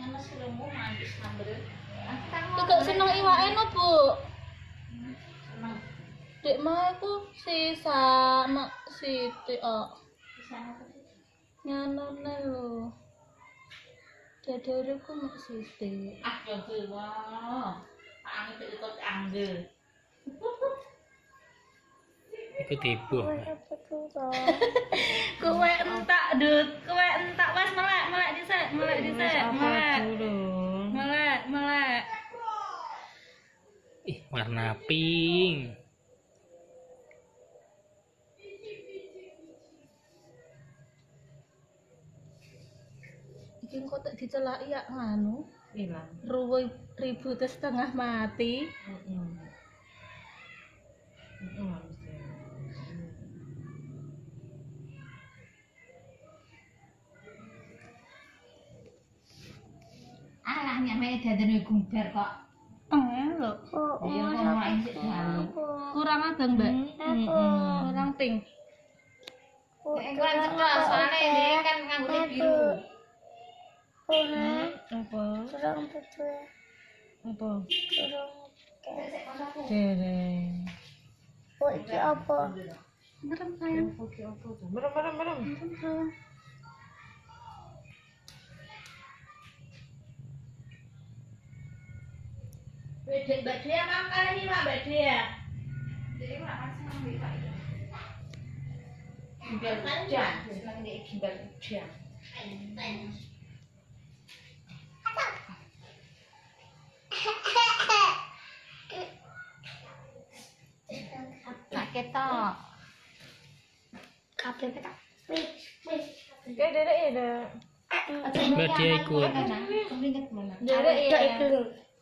ngenes lemu manis sambel. Nanti kan Tidak seneng iwake no, Bu. seneng. Dek mah aku si sama si Tio. Bisa apa sih? Nyanone lho. Dadariku mak sithik. Ah, yo dewa. Tak angin itu ikut angge. Iku tipu. Kowe entak, Dut. Kowe entak wes melek, melek dhisik, melek dhisik, melek. Melek, Ih, warna pink. Iki kok tak dicelaki ya nganu. Ilang. Ruwe ribu terus setengah mati. Heeh. Heeh, mesti. Alah nyampe dadane gumbar kok. Eh lho. Iya kok mulai sik dalu. Kurang abang, Mbak. Kurang pink. Nek kan cekel soalnya ini kan nganggo biru. Apa? Apa? Dereng. Merem sayang. Oke, apa tuh? Merem, merem, merem. Merem sayang. Wedek Mbak Dea ini Mbak Dea. Dea ora pas nang mbek Pak. Gimbal panjang, seneng nek gimbal panjang. Nak ketok. Kayak derek ya, Dek. Mbak dia ikut.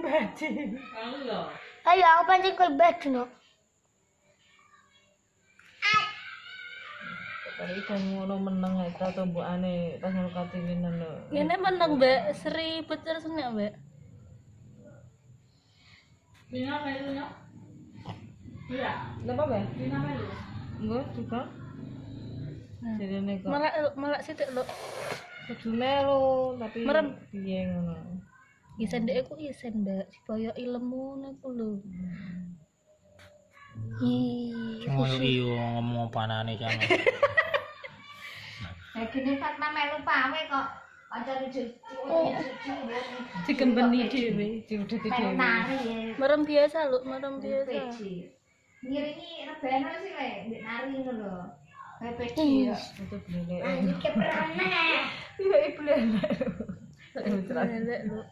badi. Ayo, aku pancing kue bed no. Tapi kan ngono meneng ae ta tombokane pas ngono katinginan lho. Ini menang, Mbak. Seri becer senek, Mbak. Bina melu nyok. Iya, Napa, Mbak? bina melu. Enggak juga. Jadi nek kok Melek melek sithik lho. kudu melu tapi Merem. piye ngono. Isen dek aku isen, Mbak. Supaya ilmu niku lho. Cuma iyo ngomong panane jangan. Lah gini Fatma melu pawe kok kancane cuci-cuci. Digembeni dhewe. Melu dhewe. ya. Merem biasa lho, merem biasa. Ngiringi rebana sih le, mbek nari ngono lho. Kayak peci ya. Itu blele. Keberana. Iya, blele. Melek lho.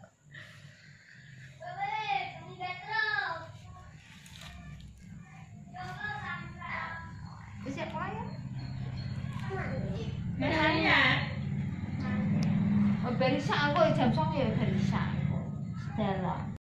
等一下过一条终于可以下一对了。